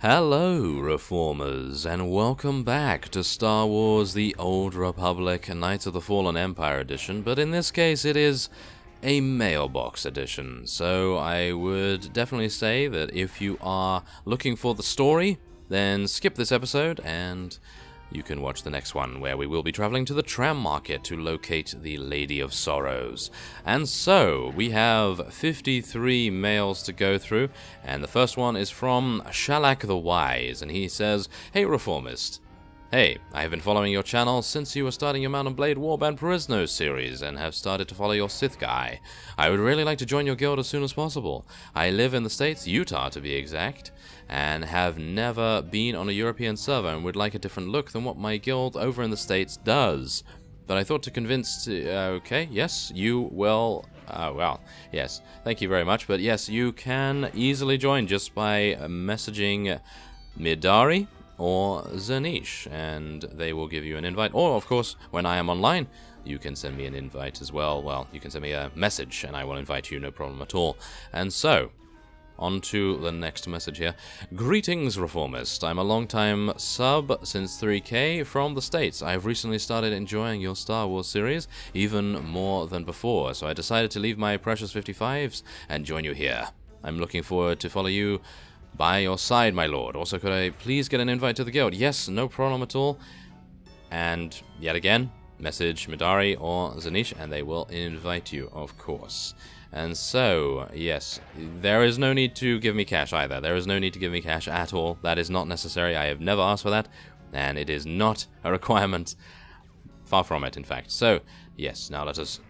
Hello, Reformers, and welcome back to Star Wars The Old Republic Knights of the Fallen Empire edition, but in this case it is a mailbox edition, so I would definitely say that if you are looking for the story, then skip this episode and you can watch the next one, where we will be traveling to the tram market to locate the Lady of Sorrows. And so, we have 53 mails to go through, and the first one is from Shalak the Wise, and he says, Hey Reformist, Hey, I have been following your channel since you were starting your Mount and Blade Warband Perisno series and have started to follow your Sith guy. I would really like to join your guild as soon as possible. I live in the States, Utah to be exact, and have never been on a European server and would like a different look than what my guild over in the States does. But I thought to convince... Uh, okay, yes, you will... Uh, well, yes, thank you very much, but yes, you can easily join just by messaging Midari or Zanish, and they will give you an invite. Or, of course, when I am online, you can send me an invite as well. Well, you can send me a message, and I will invite you, no problem at all. And so, on to the next message here. Greetings, Reformist. I'm a long-time sub since 3K from the States. I've recently started enjoying your Star Wars series even more than before, so I decided to leave my precious 55s and join you here. I'm looking forward to follow you by your side, my lord. Also, could I please get an invite to the guild? Yes, no problem at all. And yet again, message Midari or Zanish, and they will invite you, of course. And so, yes, there is no need to give me cash either. There is no need to give me cash at all. That is not necessary. I have never asked for that, and it is not a requirement. Far from it, in fact. So, yes, now let us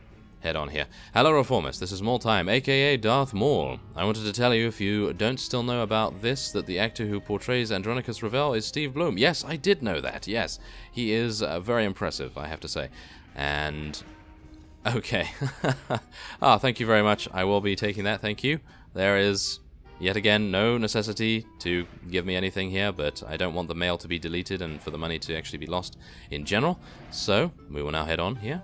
head on here. Hello Reformist, this is Time, aka Darth Maul. I wanted to tell you, if you don't still know about this, that the actor who portrays Andronicus Revel is Steve Blum. Yes, I did know that, yes. He is uh, very impressive, I have to say. And... Okay. ah, thank you very much. I will be taking that, thank you. There is, yet again, no necessity to give me anything here, but I don't want the mail to be deleted and for the money to actually be lost in general. So, we will now head on here.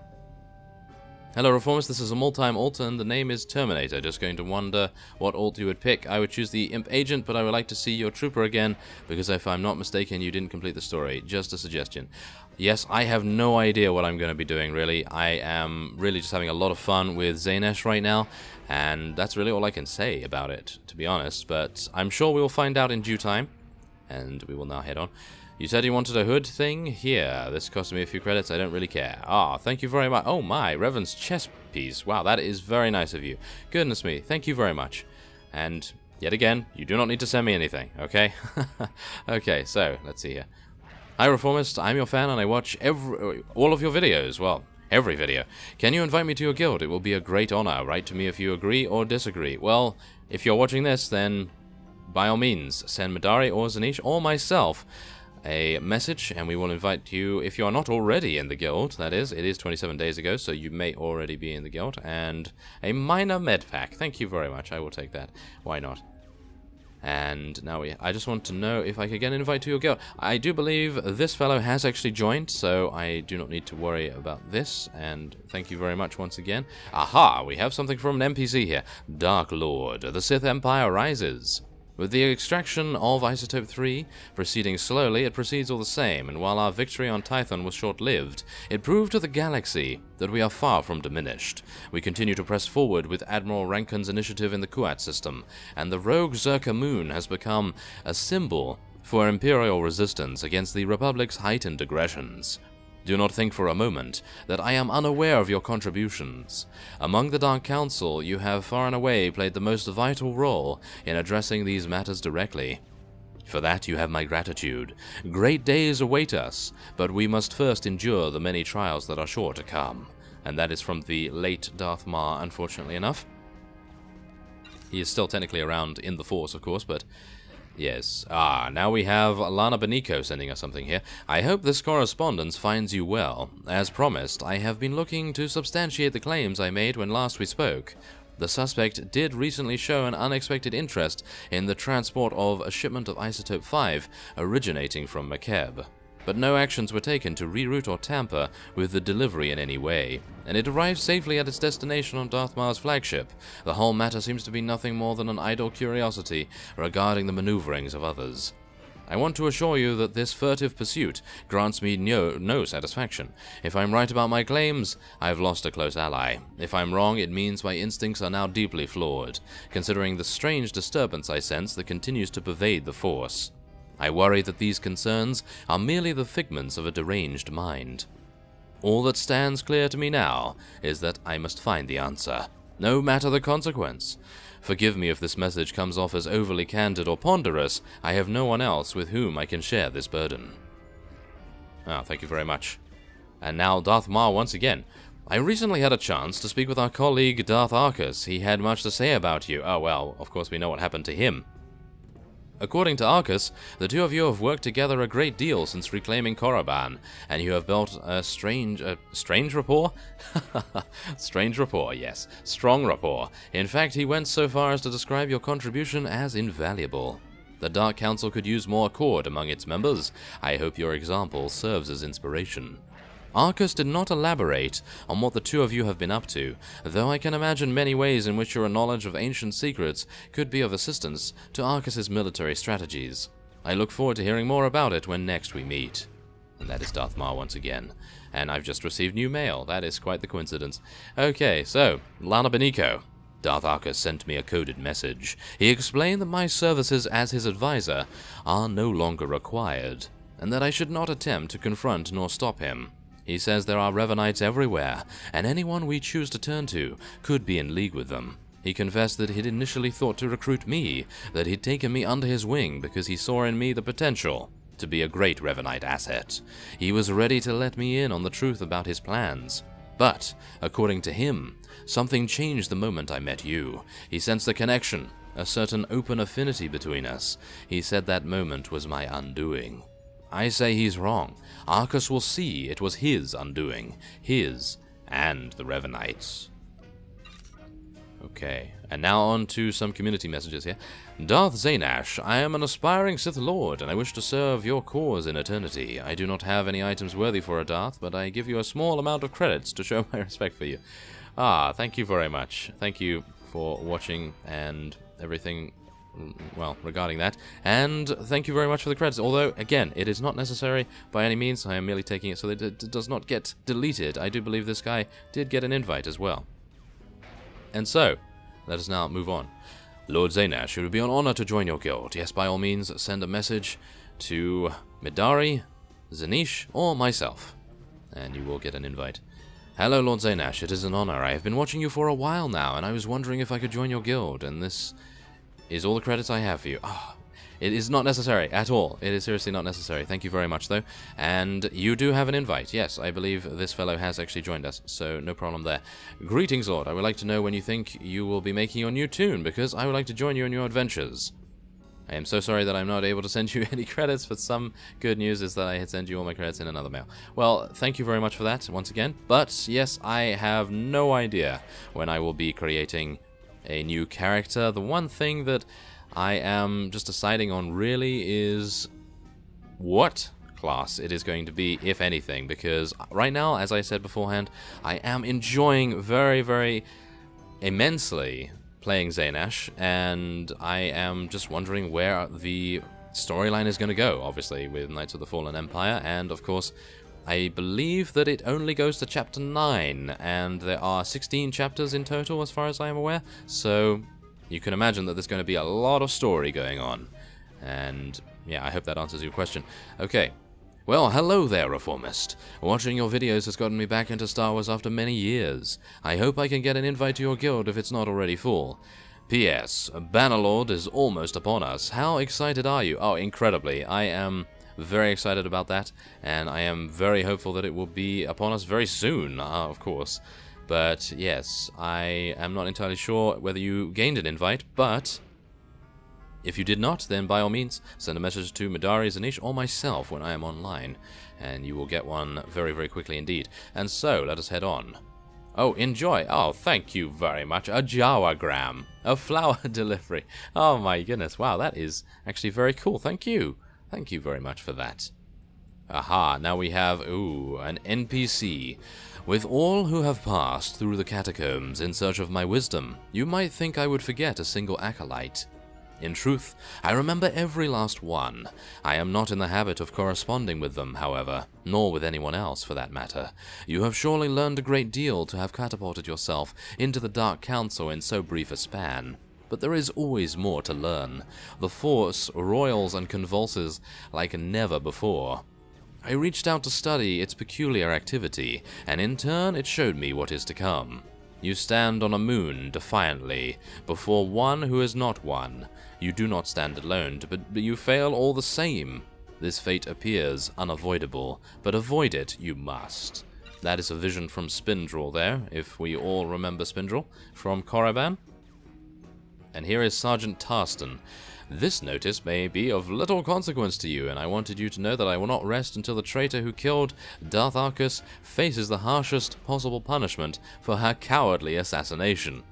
Hello Reformers, this is a multi-time alt and the name is Terminator. Just going to wonder what alt you would pick. I would choose the Imp Agent, but I would like to see your Trooper again, because if I'm not mistaken, you didn't complete the story. Just a suggestion. Yes, I have no idea what I'm going to be doing, really. I am really just having a lot of fun with Zanash right now, and that's really all I can say about it, to be honest. But I'm sure we will find out in due time, and we will now head on. You said you wanted a hood thing? Here, this cost me a few credits, I don't really care. Ah, thank you very much. Oh my, Revan's chess piece. Wow, that is very nice of you. Goodness me, thank you very much. And, yet again, you do not need to send me anything, okay? okay, so, let's see here. Hi Reformist, I'm your fan and I watch every, all of your videos. Well, every video. Can you invite me to your guild? It will be a great honor. Write to me if you agree or disagree. Well, if you're watching this, then by all means, send Midari or Zanish or myself a message, and we will invite you, if you are not already in the guild, that is, it is 27 days ago, so you may already be in the guild, and a minor med pack. Thank you very much, I will take that. Why not? And now we, I just want to know if I could get an invite to your guild. I do believe this fellow has actually joined, so I do not need to worry about this. And thank you very much once again. Aha, we have something from an NPC here. Dark Lord, the Sith Empire rises. With the extraction of Isotope 3 proceeding slowly, it proceeds all the same, and while our victory on Tython was short-lived, it proved to the galaxy that we are far from diminished. We continue to press forward with Admiral Rankin's initiative in the Kuat system, and the rogue Zerka Moon has become a symbol for Imperial resistance against the Republic's heightened aggressions. Do not think for a moment that I am unaware of your contributions. Among the Dark Council, you have far and away played the most vital role in addressing these matters directly. For that you have my gratitude. Great days await us, but we must first endure the many trials that are sure to come. And that is from the late Darth Marr, unfortunately enough. He is still technically around in the Force, of course, but Yes. Ah, now we have Lana Beniko sending us something here. I hope this correspondence finds you well. As promised, I have been looking to substantiate the claims I made when last we spoke. The suspect did recently show an unexpected interest in the transport of a shipment of Isotope 5 originating from Makeb but no actions were taken to reroute or tamper with the delivery in any way, and it arrived safely at its destination on Darth Marr's flagship. The whole matter seems to be nothing more than an idle curiosity regarding the maneuverings of others. I want to assure you that this furtive pursuit grants me no, no satisfaction. If I'm right about my claims, I've lost a close ally. If I'm wrong, it means my instincts are now deeply flawed, considering the strange disturbance I sense that continues to pervade the Force. I worry that these concerns are merely the figments of a deranged mind. All that stands clear to me now is that I must find the answer, no matter the consequence. Forgive me if this message comes off as overly candid or ponderous. I have no one else with whom I can share this burden. Ah, thank you very much. And now Darth Marr once again. I recently had a chance to speak with our colleague Darth Arkous. He had much to say about you. Oh well, of course we know what happened to him. According to Arkous, the two of you have worked together a great deal since reclaiming Korriban, and you have built a strange, a strange rapport? strange rapport, yes. Strong rapport. In fact, he went so far as to describe your contribution as invaluable. The Dark Council could use more accord among its members. I hope your example serves as inspiration. Arkous did not elaborate on what the two of you have been up to, though I can imagine many ways in which your knowledge of ancient secrets could be of assistance to Arkous's military strategies. I look forward to hearing more about it when next we meet. And that is Darth once again. And I've just received new mail. That is quite the coincidence. Okay, so, Lana Beniko. Darth Arkous sent me a coded message. He explained that my services as his advisor are no longer required, and that I should not attempt to confront nor stop him. He says there are Revanites everywhere, and anyone we choose to turn to could be in league with them. He confessed that he'd initially thought to recruit me, that he'd taken me under his wing because he saw in me the potential to be a great Revanite asset. He was ready to let me in on the truth about his plans. But, according to him, something changed the moment I met you. He sensed a connection, a certain open affinity between us. He said that moment was my undoing. I say he's wrong. Arkous will see it was his undoing. His and the Revanites. Okay, and now on to some community messages here. Darth Zanash, I am an aspiring Sith Lord, and I wish to serve your cause in eternity. I do not have any items worthy for a Darth, but I give you a small amount of credits to show my respect for you. Ah, thank you very much. Thank you for watching and everything Mm, well, regarding that. And thank you very much for the credits. Although, again, it is not necessary by any means. I am merely taking it so that it does not get deleted. I do believe this guy did get an invite as well. And so, let us now move on. Lord Zanash, it would be an honor to join your guild. Yes, by all means, send a message to Midari, Zanish, or myself, and you will get an invite. Hello, Lord Zanash. It is an honor. I have been watching you for a while now, and I was wondering if I could join your guild, and this is all the credits I have for you. Oh, it is not necessary at all. It is seriously not necessary. Thank you very much, though. And you do have an invite. Yes, I believe this fellow has actually joined us, so no problem there. Greetings, Lord. I would like to know when you think you will be making your new tune, because I would like to join you in your adventures. I am so sorry that I'm not able to send you any credits, but some good news is that I had sent you all my credits in another mail. Well, thank you very much for that, once again. But, yes, I have no idea when I will be creating a new character. The one thing that I am just deciding on really is what class it is going to be, if anything, because right now, as I said beforehand, I am enjoying very, very immensely playing Zanash, and I am just wondering where the storyline is going to go, obviously, with Knights of the Fallen Empire, and of course, I believe that it only goes to chapter 9, and there are 16 chapters in total as far as I am aware, so you can imagine that there's going to be a lot of story going on. And yeah, I hope that answers your question. Okay. Well, hello there, Reformist. Watching your videos has gotten me back into Star Wars after many years. I hope I can get an invite to your guild if it's not already full. P.S. Bannerlord is almost upon us. How excited are you? Oh, incredibly. I am very excited about that, and I am very hopeful that it will be upon us very soon, uh, of course. But yes, I am not entirely sure whether you gained an invite, but if you did not, then by all means, send a message to Midari, Zanish, or myself when I am online, and you will get one very, very quickly indeed. And so, let us head on. Oh, enjoy. Oh, thank you very much. A Jawagram. A flower delivery. Oh my goodness. Wow, that is actually very cool. Thank you. Thank you very much for that. Aha, now we have, ooh, an NPC. With all who have passed through the catacombs in search of my wisdom, you might think I would forget a single acolyte. In truth, I remember every last one. I am not in the habit of corresponding with them, however, nor with anyone else, for that matter. You have surely learned a great deal to have catapulted yourself into the Dark Council in so brief a span. But there is always more to learn. The Force roils and convulses like never before. I reached out to study its peculiar activity, and in turn it showed me what is to come. You stand on a moon, defiantly, before one who is not one. You do not stand alone, but you fail all the same. This fate appears unavoidable, but avoid it you must. That is a vision from Spindrall there, if we all remember Spindrall, from Korriban. And here is Sergeant Tarston. This notice may be of little consequence to you, and I wanted you to know that I will not rest until the traitor who killed Darth faces the harshest possible punishment for her cowardly assassination.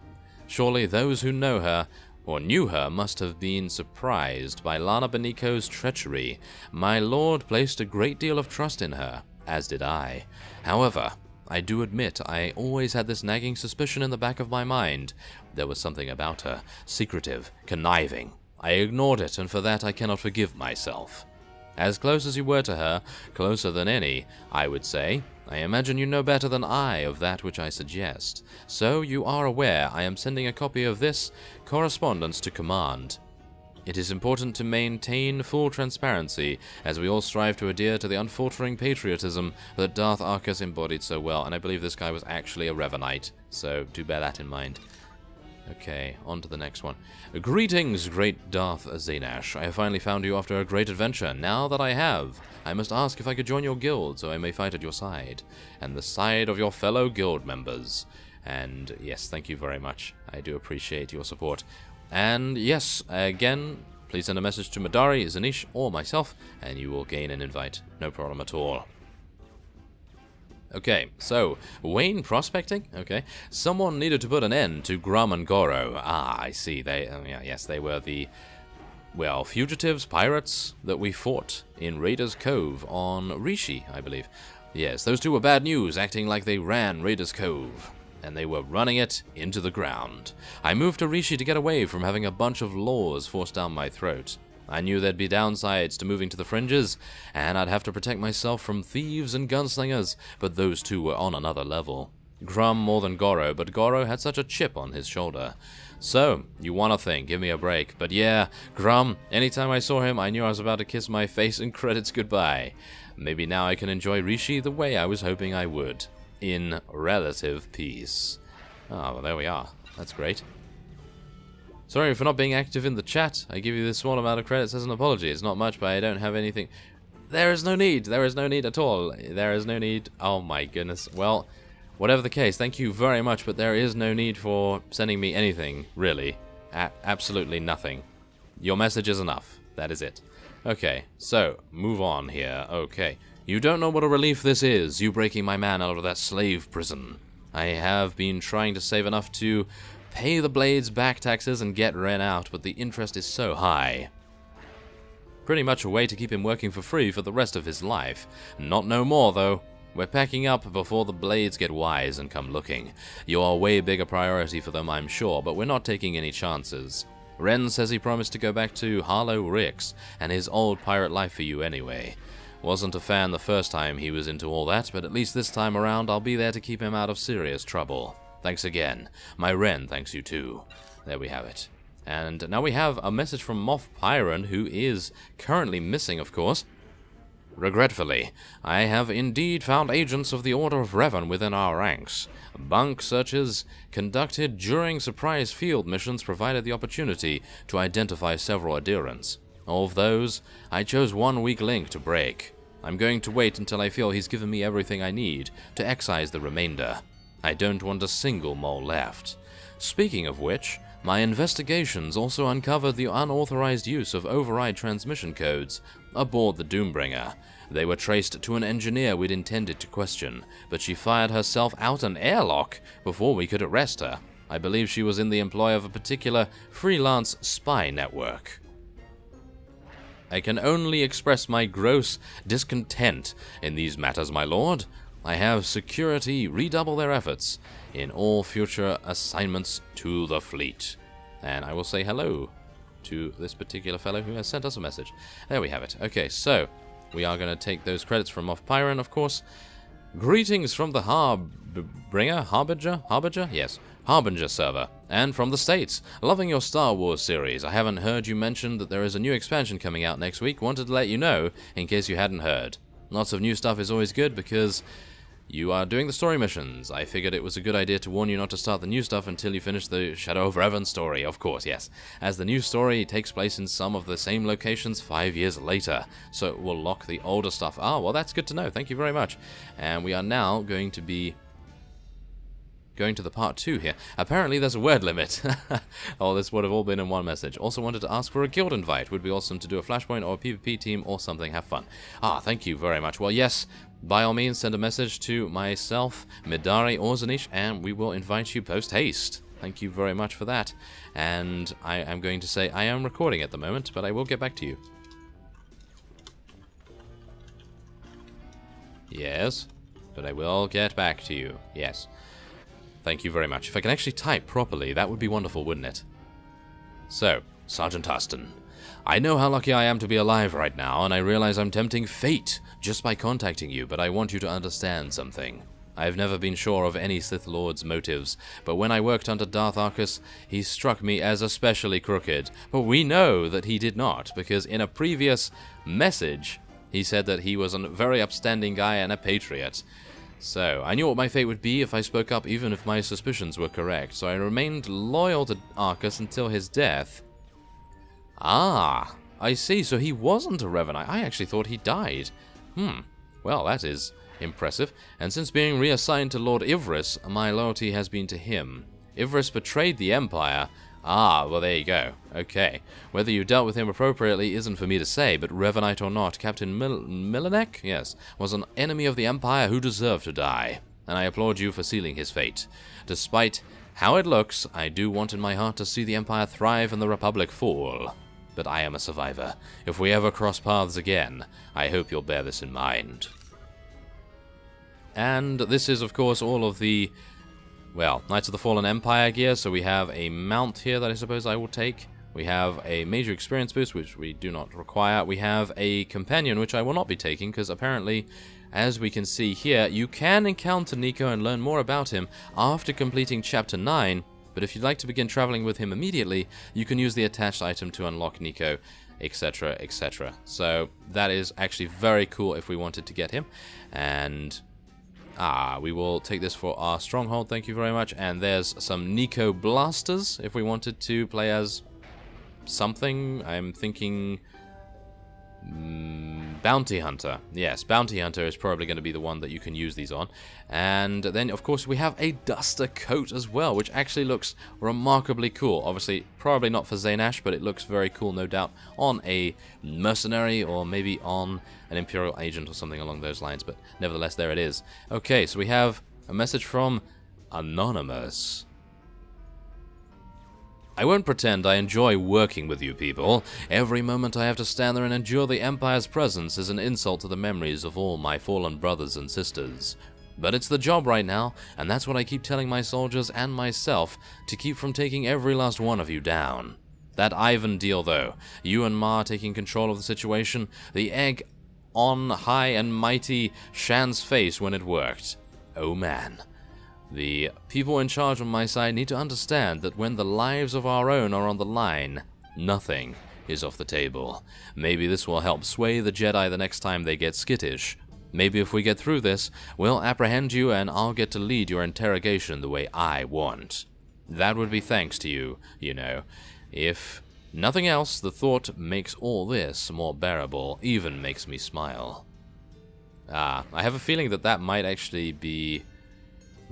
Surely those who know her or knew her must have been surprised by Lana Beniko's treachery. My lord placed a great deal of trust in her, as did I. However, I do admit I always had this nagging suspicion in the back of my mind. There was something about her, secretive, conniving. I ignored it, and for that I cannot forgive myself. As close as you were to her, closer than any, I would say, I imagine you know better than I of that which I suggest. So you are aware I am sending a copy of this correspondence to command. It is important to maintain full transparency, as we all strive to adhere to the unfaltering patriotism that Darth Arkus embodied so well, and I believe this guy was actually a Revanite, so do bear that in mind. Okay, on to the next one. Greetings, great Darth Zanash. I have finally found you after a great adventure. Now that I have, I must ask if I could join your guild so I may fight at your side, and the side of your fellow guild members. And yes, thank you very much. I do appreciate your support. And yes, again, please send a message to Midari, Zanish, or myself, and you will gain an invite. No problem at all. Okay, so, Wayne prospecting? Okay. Someone needed to put an end to Grum and Goro. Ah, I see. They, uh, yeah, yes, they were the, well, fugitives, pirates that we fought in Raiders Cove on Rishi, I believe. Yes, those two were bad news, acting like they ran Raiders Cove. And they were running it into the ground. I moved to Rishi to get away from having a bunch of laws forced down my throat. I knew there'd be downsides to moving to the fringes, and I'd have to protect myself from thieves and gunslingers, but those two were on another level. Grum more than Goro, but Goro had such a chip on his shoulder. So, you want a thing, give me a break. But yeah, Grum, anytime I saw him, I knew I was about to kiss my face and credits goodbye. Maybe now I can enjoy Rishi the way I was hoping I would. In relative peace. Ah, oh, well there we are. That's great. Sorry for not being active in the chat. I give you this small amount of credits as an apology. It's not much, but I don't have anything. There is no need. There is no need at all. There is no need. Oh my goodness. Well, whatever the case, thank you very much, but there is no need for sending me anything, really. A absolutely nothing. Your message is enough. That is it. Okay, so, move on here. Okay. You don't know what a relief this is, you breaking my man out of that slave prison. I have been trying to save enough to pay the Blades back taxes and get Ren out, but the interest is so high. Pretty much a way to keep him working for free for the rest of his life. Not no more, though. We're packing up before the Blades get wise and come looking. You're a way bigger priority for them, I'm sure, but we're not taking any chances. Ren says he promised to go back to Harlow Rix and his old pirate life for you anyway. Wasn't a fan the first time he was into all that, but at least this time around I'll be there to keep him out of serious trouble. Thanks again. My Ren thanks you too. There we have it. And now we have a message from Moff Pyron, who is currently missing, of course. Regretfully, I have indeed found agents of the Order of Revan within our ranks. Bunk searches conducted during surprise field missions provided the opportunity to identify several adherents. Of those, I chose one weak link to break. I'm going to wait until I feel he's given me everything I need to excise the remainder. I don't want a single mole left. Speaking of which, my investigations also uncovered the unauthorized use of override transmission codes aboard the Doombringer. They were traced to an engineer we'd intended to question, but she fired herself out an airlock before we could arrest her. I believe she was in the employ of a particular freelance spy network. I can only express my gross discontent in these matters, my lord. I have security redouble their efforts in all future assignments to the fleet. And I will say hello. to this particular fellow who has sent us a message. There we have it. Okay, so we are going to take those credits from off Pyron, of course. Greetings from the Harbinger? Harbinger? Harbinger? Yes. Harbinger server, and from the States. Loving your Star Wars series. I haven't heard you mention that there is a new expansion coming out next week. Wanted to let you know, in case you hadn't heard. Lots of new stuff is always good because you are doing the story missions. I figured it was a good idea to warn you not to start the new stuff until you finish the Shadow of Revan story, of course, yes. As the new story takes place in some of the same locations five years later, so it will lock the older stuff. Ah, well that's good to know, thank you very much. And we are now going to be going to the part two here. Apparently there's a word limit. oh, this would have all been in one message. Also wanted to ask for a guild invite. Would be awesome to do a Flashpoint or a PvP team or something. Have fun. Ah, thank you very much. Well, yes, by all means, send a message to myself, Midari, or Zanish, and we will invite you post-haste. Thank you very much for that. And I am going to say I am recording at the moment, but I will get back to you. Yes, but I will get back to you. Yes. Thank you very much. If I can actually type properly, that would be wonderful, wouldn't it? So, Sergeant Huston, I know how lucky I am to be alive right now, and I realize I'm tempting fate just by contacting you, but I want you to understand something. I've never been sure of any Sith Lord's motives, but when I worked under Darth Arkous, he struck me as especially crooked. But we know that he did not, because in a previous message, he said that he was a very upstanding guy and a patriot. So, I knew what my fate would be if I spoke up even if my suspicions were correct, so I remained loyal to Arkous until his death. Ah, I see, so he wasn't a Revanite. I actually thought he died. Hmm, well, that is impressive. And since being reassigned to Lord Ivris, my loyalty has been to him. Ivris betrayed the Empire, Ah, well there you go. Okay. Whether you dealt with him appropriately isn't for me to say, but Revanite or not, Captain Mil Milanek, yes, was an enemy of the Empire who deserved to die. And I applaud you for sealing his fate. Despite how it looks, I do want in my heart to see the Empire thrive and the Republic fall. But I am a survivor. If we ever cross paths again, I hope you'll bear this in mind. And this is, of course, all of the well, Knights of the Fallen Empire gear, so we have a mount here that I suppose I will take. We have a major experience boost, which we do not require. We have a companion, which I will not be taking, because apparently, as we can see here, you can encounter Nico and learn more about him after completing Chapter 9, but if you'd like to begin traveling with him immediately, you can use the attached item to unlock Nico, etc., etc. So that is actually very cool if we wanted to get him, and Ah, we will take this for our stronghold, thank you very much. And there's some Nico Blasters, if we wanted to play as something. I'm thinking... Mm, Bounty Hunter. Yes, Bounty Hunter is probably going to be the one that you can use these on. And then, of course, we have a Duster coat as well, which actually looks remarkably cool. Obviously, probably not for Zanash, but it looks very cool, no doubt, on a mercenary or maybe on an Imperial agent or something along those lines. But nevertheless, there it is. Okay, so we have a message from Anonymous. I won't pretend I enjoy working with you people. Every moment I have to stand there and endure the Empire's presence is an insult to the memories of all my fallen brothers and sisters. But it's the job right now, and that's what I keep telling my soldiers and myself to keep from taking every last one of you down. That Ivan deal, though, you and Ma taking control of the situation, the egg on high and mighty Shan's face when it worked. Oh man. The people in charge on my side need to understand that when the lives of our own are on the line, nothing is off the table. Maybe this will help sway the Jedi the next time they get skittish. Maybe if we get through this, we'll apprehend you and I'll get to lead your interrogation the way I want. That would be thanks to you, you know. If nothing else, the thought makes all this more bearable, even makes me smile. Ah, I have a feeling that that might actually be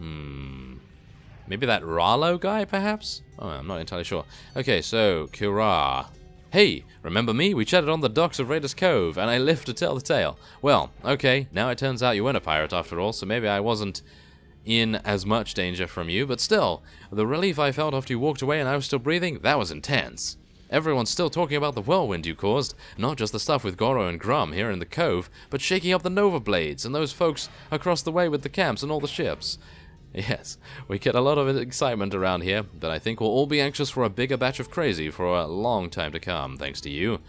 Hmm. Maybe that Rallo guy, perhaps? Oh, I'm not entirely sure. Okay, so, Kira. Hey, remember me? We chatted on the docks of Raiders Cove, and I lived to tell the tale. Well, okay, now it turns out you weren't a pirate after all, so maybe I wasn't in as much danger from you, but still, the relief I felt after you walked away and I was still breathing, that was intense. Everyone's still talking about the whirlwind you caused, not just the stuff with Goro and Grum here in the cove, but shaking up the Nova Blades and those folks across the way with the camps and all the ships. Yes, we get a lot of excitement around here, but I think we'll all be anxious for a bigger batch of crazy for a long time to come, thanks to you.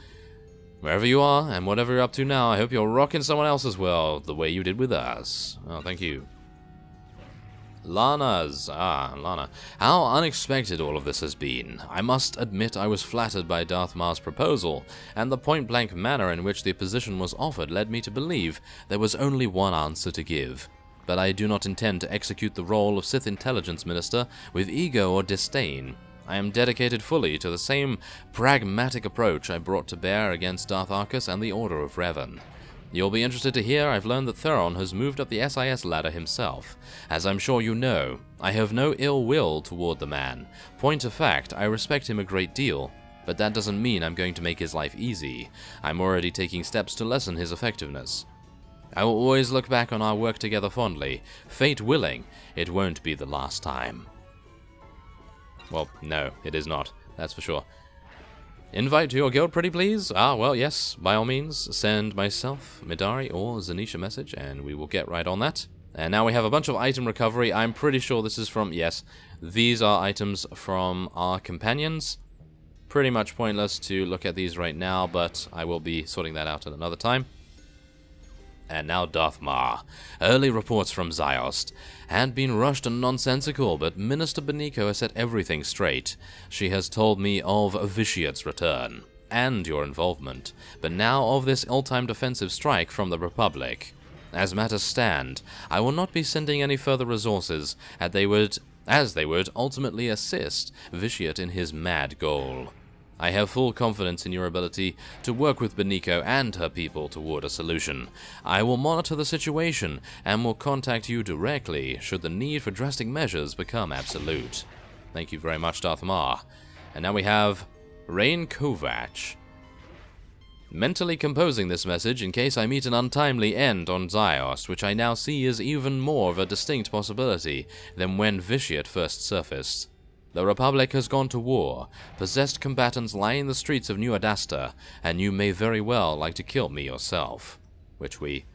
Wherever you are, and whatever you're up to now, I hope you're rocking someone else's world the way you did with us. Oh, thank you. Lana's. Ah, Lana. How unexpected all of this has been. I must admit I was flattered by Darth Marr's proposal, and the point-blank manner in which the position was offered led me to believe there was only one answer to give but I do not intend to execute the role of Sith Intelligence Minister with ego or disdain. I am dedicated fully to the same pragmatic approach I brought to bear against Darth Arkous and the Order of Revan. You'll be interested to hear I've learned that Theron has moved up the SIS ladder himself. As I'm sure you know, I have no ill will toward the man. Point of fact, I respect him a great deal, but that doesn't mean I'm going to make his life easy. I'm already taking steps to lessen his effectiveness. I will always look back on our work together fondly. Fate willing, it won't be the last time. Well, no, it is not. That's for sure. Invite to your guild, pretty please? Ah, well, yes, by all means, send myself, Midari, or Zanisha message, and we will get right on that. And now we have a bunch of item recovery. I'm pretty sure this is from, yes, these are items from our companions. Pretty much pointless to look at these right now, but I will be sorting that out at another time and now Darth Marr. Early reports from Ziost had been rushed and nonsensical, but Minister Beniko has set everything straight. She has told me of Vitiate's return, and your involvement, but now of this ill-timed offensive strike from the Republic. As matters stand, I will not be sending any further resources, as they would, as they would ultimately assist Vitiate in his mad goal. I have full confidence in your ability to work with Beniko and her people toward a solution. I will monitor the situation and will contact you directly should the need for drastic measures become absolute. Thank you very much, Darth Marr. And now we have Rane Kovach. Mentally composing this message in case I meet an untimely end on Ziost, which I now see is even more of a distinct possibility than when Vitiate first surfaced. The Republic has gone to war. Possessed combatants lie in the streets of New Adasta, and you may very well like to kill me yourself. Which we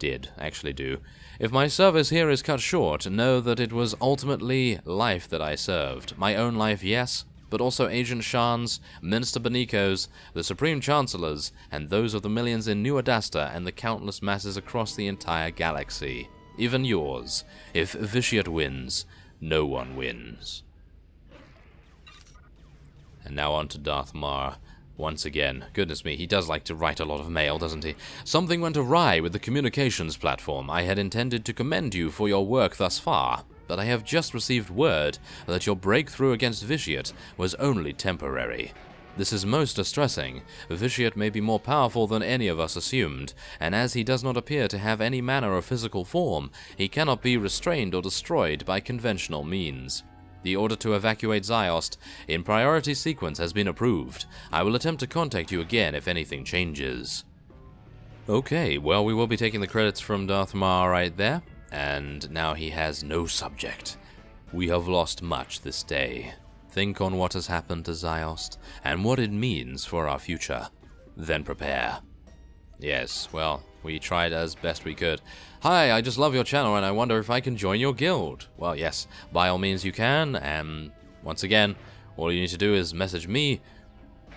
did actually do. If my service here is cut short, know that it was ultimately life that I served. My own life, yes, but also Agent Shan's, Minister Beniko's, the Supreme Chancellor's, and those of the millions in New Adasta and the countless masses across the entire galaxy. Even yours. If Vitiate wins, no one wins. And now on to Darth Marr. Once again, goodness me, he does like to write a lot of mail, doesn't he? Something went awry with the communications platform. I had intended to commend you for your work thus far, but I have just received word that your breakthrough against Vitiate was only temporary. This is most distressing. Vitiate may be more powerful than any of us assumed, and as he does not appear to have any manner of physical form, he cannot be restrained or destroyed by conventional means. The order to evacuate Ziost in priority sequence has been approved. I will attempt to contact you again if anything changes. Okay, well we will be taking the credits from Darth Marr right there, and now he has no subject. We have lost much this day. Think on what has happened to Ziost, and what it means for our future. Then prepare. Yes, well, we tried as best we could. Hi, I just love your channel and I wonder if I can join your guild. Well, yes, by all means you can, and once again, all you need to do is message me,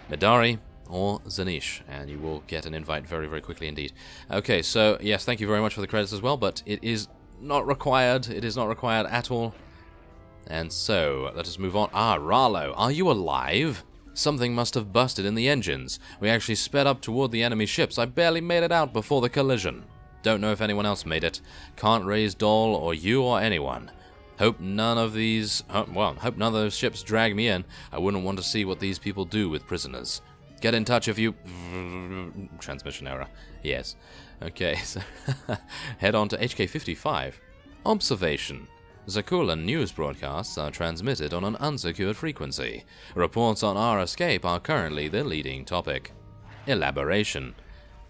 Midari, or Zanish, and you will get an invite very, very quickly indeed. Okay, so, yes, thank you very much for the credits as well, but it is not required. It is not required at all. And so, let us move on. Ah, Ralo, are you alive? Something must have busted in the engines. We actually sped up toward the enemy ships. I barely made it out before the collision. Don't know if anyone else made it. Can't raise Doll or you or anyone. Hope none of these... well, hope none of those ships drag me in. I wouldn't want to see what these people do with prisoners. Get in touch if you... Transmission error. Yes. Okay, so head on to HK55. Observation. Zakuulan news broadcasts are transmitted on an unsecured frequency. Reports on our escape are currently the leading topic. Elaboration.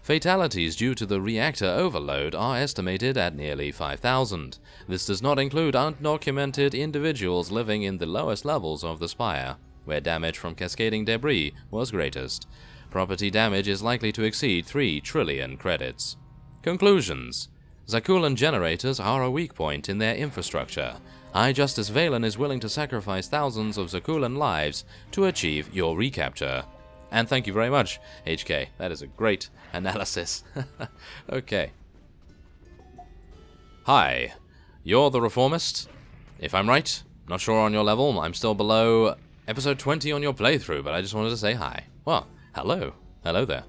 Fatalities due to the reactor overload are estimated at nearly 5,000. This does not include undocumented individuals living in the lowest levels of the spire, where damage from cascading debris was greatest. Property damage is likely to exceed 3 trillion credits. Conclusions Zakuulan generators are a weak point in their infrastructure. High Justice Vaylin is willing to sacrifice thousands of Zakuulan lives to achieve your recapture. And thank you very much, HK. That is a great analysis. okay. Hi. You're the Reformist? If I'm right, not sure on your level, I'm still below episode 20 on your playthrough, but I just wanted to say hi. Well, hello. Hello there.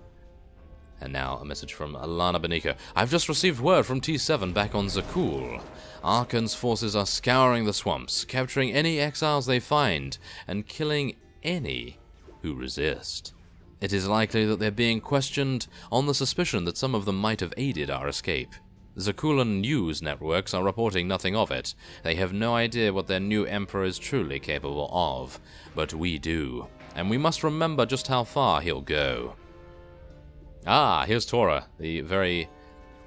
And now a message from Alana Beniko. I've just received word from T7 back on Zakuul. Arcann's forces are scouring the swamps, capturing any exiles they find, and killing any who resist. It is likely that they're being questioned on the suspicion that some of them might have aided our escape. Zakuulan news networks are reporting nothing of it. They have no idea what their new emperor is truly capable of. But we do. And we must remember just how far he'll go. Ah, here's Tora, the very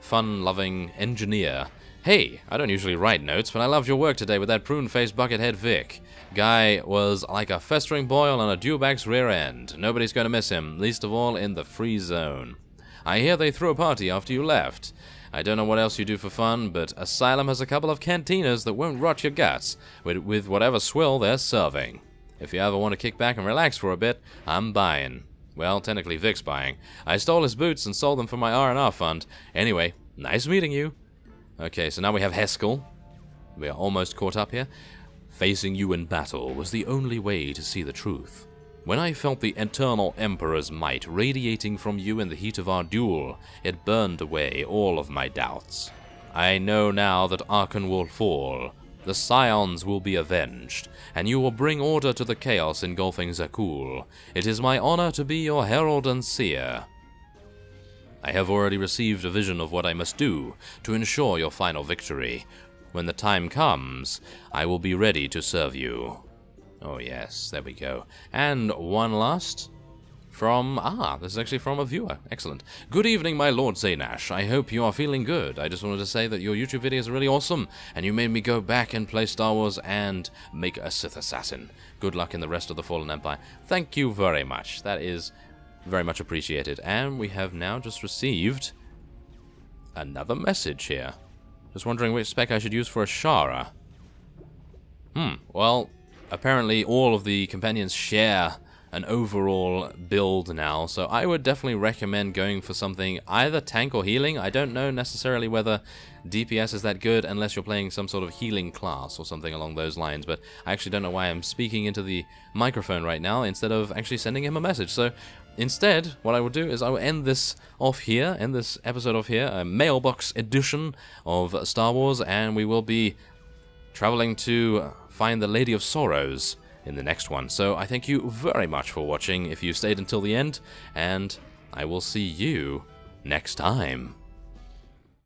fun-loving engineer. Hey, I don't usually write notes, but I loved your work today with that prune-faced buckethead Vic. Guy was like a festering boil on a dewback's rear end. Nobody's going to miss him, least of all in the free zone. I hear they threw a party after you left. I don't know what else you do for fun, but Asylum has a couple of cantinas that won't rot your guts with, with whatever swill they're serving. If you ever want to kick back and relax for a bit, I'm buying. Well, technically Vic's buying. I stole his boots and sold them for my R&R fund. Anyway, nice meeting you. Okay, so now we have Heskel. We are almost caught up here. Facing you in battle was the only way to see the truth. When I felt the Eternal Emperor's might radiating from you in the heat of our duel, it burned away all of my doubts. I know now that Arcann will fall, the Scions will be avenged, and you will bring order to the chaos engulfing Zakuul. It is my honor to be your herald and seer. I have already received a vision of what I must do to ensure your final victory. When the time comes, I will be ready to serve you. Oh yes, there we go. And one last from, ah, this is actually from a viewer. Excellent. Good evening, my Lord Zaynash. I hope you are feeling good. I just wanted to say that your YouTube videos are really awesome, and you made me go back and play Star Wars and make a Sith Assassin. Good luck in the rest of the Fallen Empire. Thank you very much. That is very much appreciated. And we have now just received another message here. Just wondering which spec I should use for Ashara. Hmm, well, apparently all of the companions share an overall build now, so I would definitely recommend going for something either tank or healing. I don't know necessarily whether DPS is that good unless you're playing some sort of healing class or something along those lines, but I actually don't know why I'm speaking into the microphone right now instead of actually sending him a message. So instead, what I will do is I will end this off here, end this episode off here, a mailbox edition of Star Wars, and we will be traveling to find the Lady of Sorrows in the next one. So I thank you very much for watching if you stayed until the end, and I will see you next time.